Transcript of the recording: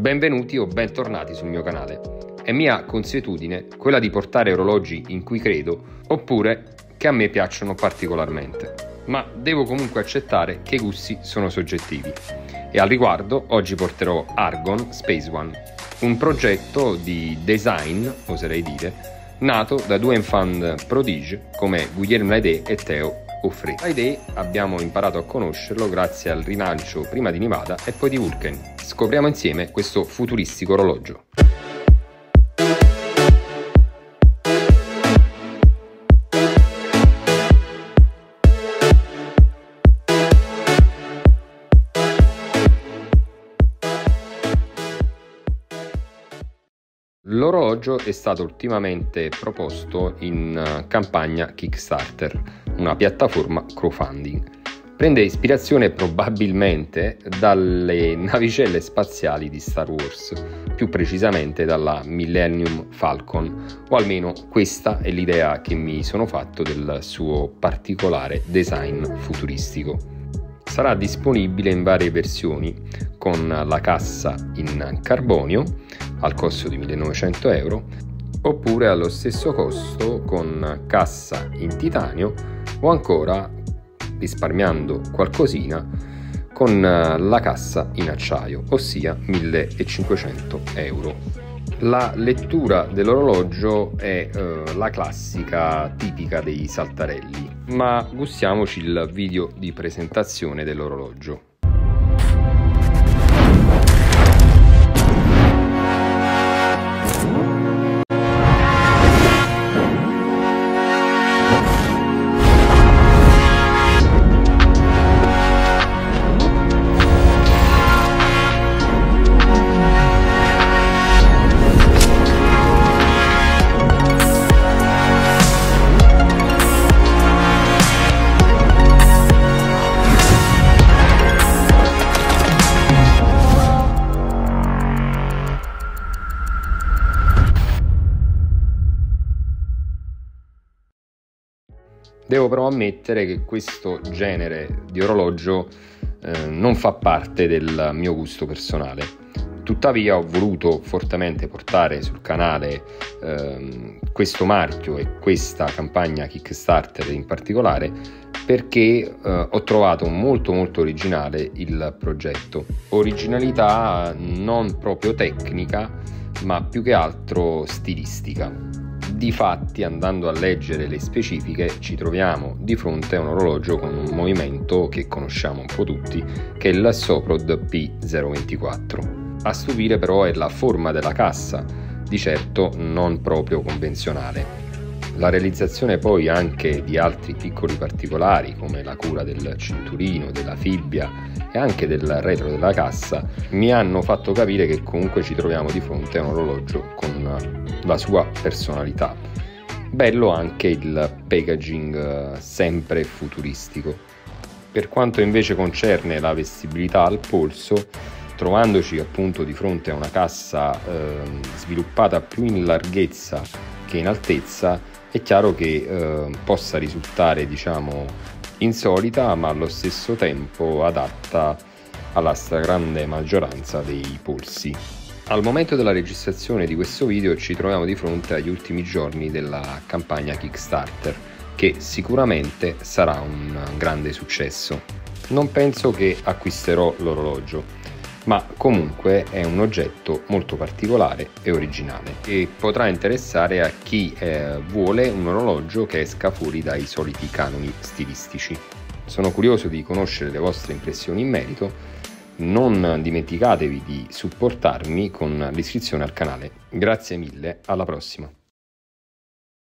Benvenuti o bentornati sul mio canale. È mia consuetudine quella di portare orologi in cui credo oppure che a me piacciono particolarmente. Ma devo comunque accettare che i gusti sono soggettivi. E al riguardo oggi porterò Argon Space One, un progetto di design, oserei dire, nato da due enfant prodige come Guillermo Laide e Theo offre. Friday abbiamo imparato a conoscerlo grazie al rilancio prima di Nevada e poi di Vulcan. Scopriamo insieme questo futuristico orologio. L'orologio è stato ultimamente proposto in eh, campagna Kickstarter, una piattaforma crowdfunding. Prende ispirazione probabilmente dalle navicelle spaziali di Star Wars, più precisamente dalla Millennium Falcon, o almeno questa è l'idea che mi sono fatto del suo particolare design futuristico. Sarà disponibile in varie versioni, con la cassa in carbonio al costo di 1900 euro oppure allo stesso costo con cassa in titanio o ancora risparmiando qualcosina con la cassa in acciaio ossia 1500 euro. La lettura dell'orologio è eh, la classica tipica dei saltarelli ma gustiamoci il video di presentazione dell'orologio Devo però ammettere che questo genere di orologio eh, non fa parte del mio gusto personale. Tuttavia ho voluto fortemente portare sul canale eh, questo marchio e questa campagna Kickstarter in particolare perché eh, ho trovato molto molto originale il progetto. Originalità non proprio tecnica ma più che altro stilistica. Difatti, andando a leggere le specifiche, ci troviamo di fronte a un orologio con un movimento che conosciamo un po' tutti, che è il Soprod P024. A stupire però è la forma della cassa, di certo non proprio convenzionale. La realizzazione poi anche di altri piccoli particolari come la cura del cinturino, della fibbia e anche del retro della cassa mi hanno fatto capire che comunque ci troviamo di fronte a un orologio con la sua personalità. Bello anche il packaging eh, sempre futuristico. Per quanto invece concerne la vestibilità al polso, trovandoci appunto di fronte a una cassa eh, sviluppata più in larghezza che in altezza, è chiaro che eh, possa risultare diciamo insolita ma allo stesso tempo adatta alla stragrande maggioranza dei polsi. Al momento della registrazione di questo video ci troviamo di fronte agli ultimi giorni della campagna Kickstarter che sicuramente sarà un grande successo. Non penso che acquisterò l'orologio, ma comunque è un oggetto molto particolare e originale e potrà interessare a chi eh, vuole un orologio che esca fuori dai soliti canoni stilistici. Sono curioso di conoscere le vostre impressioni in merito, non dimenticatevi di supportarmi con l'iscrizione al canale. Grazie mille, alla prossima!